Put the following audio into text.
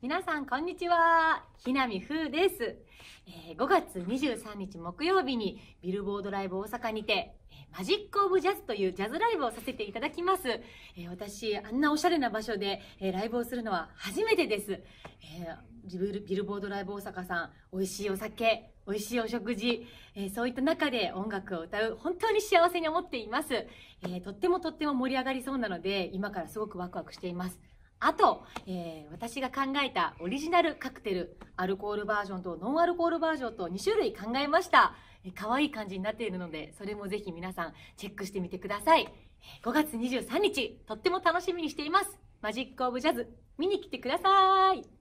皆さんこんにちは。ひなみふうです、えー5月23日木曜日にビルボードライブ大阪にてえーマジック・オブ・ジャズというジャズライブをさせていただきます、えー私あんなおしゃれな場所で、えーライブをするのは初めてです、えービルビルボードライブ大阪さん美味しいお酒美味しいお食事、えーそういった中で音楽を歌う本当に幸せに思っています、えーとってもとっても盛り上がりそうなので今からすごくワクワクしています。あと、えー私が考えたオリジナルカクテルアルコールバージョンとノンアルコールバージョンと2種類考えました。えー可愛い感じになっているのでそれもぜひ皆さんチェックしてみてください。5月23日とっても楽しみにしています。マジック・オブ・ジャズ見に来てください。